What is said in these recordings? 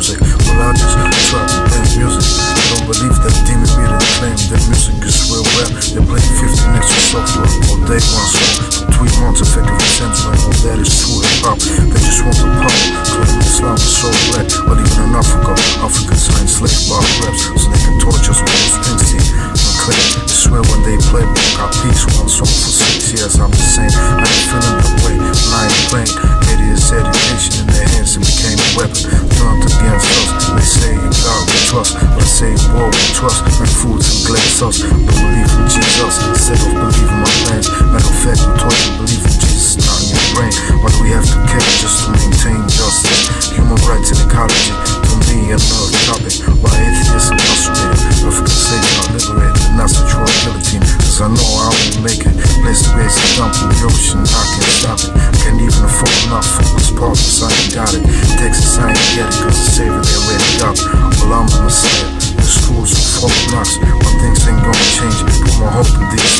music. Well, I just trap and music. I don't believe that demons be the claim Their music is real rap. They play 50 next to software all day, one song. For three months, effective sense, like all that is true.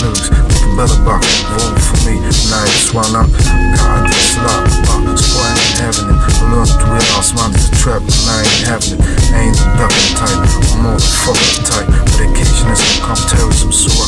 news. Thinking about a buck, vote for me. Now it's one up. God, this luck. Uh, square ain't having it. I learned to it. I was minded to trap, And I ain't having it. I ain't the ducking type. I'm more the fucking type. Medication is gonna come terrorism soon.